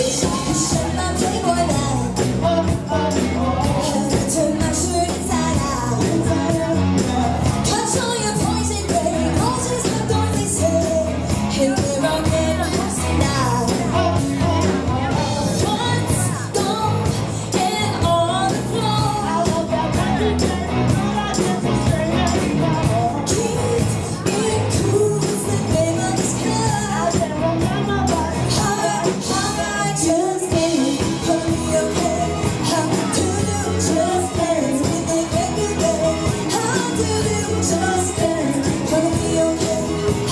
It's do you just Trying to be okay.